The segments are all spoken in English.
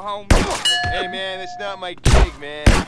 Homie. Hey, man, it's not my gig, man.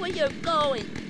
Where you're going.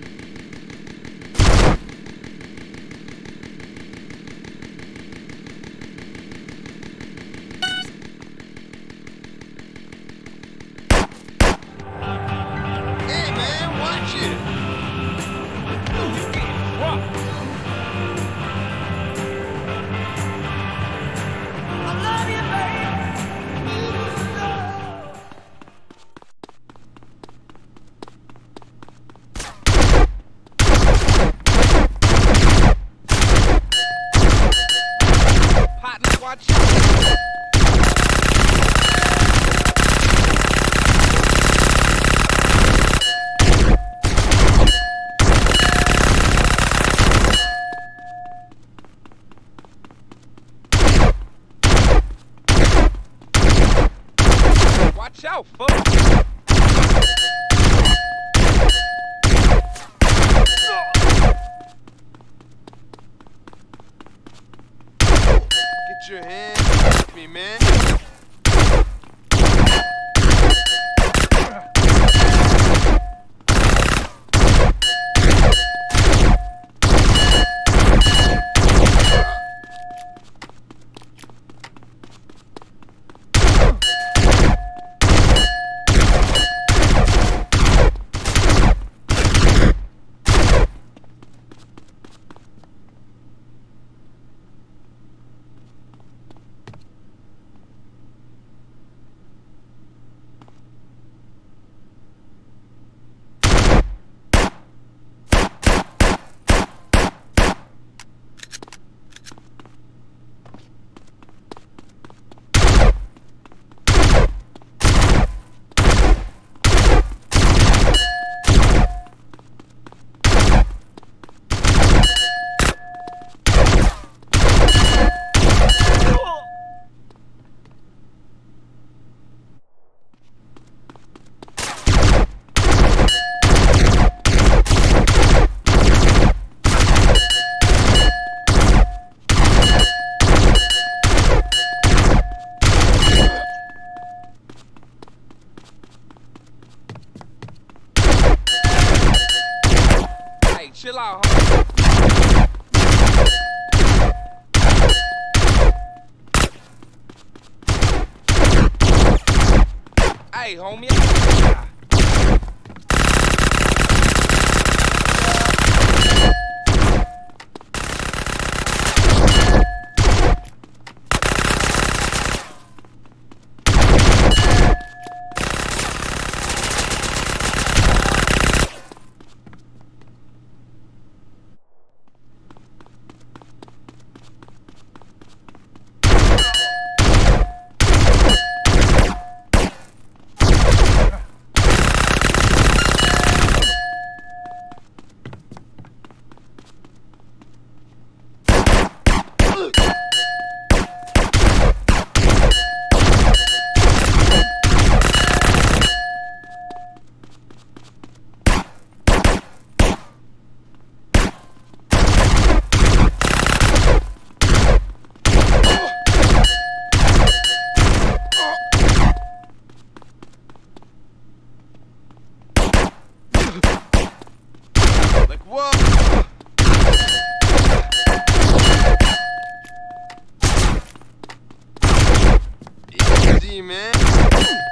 Man.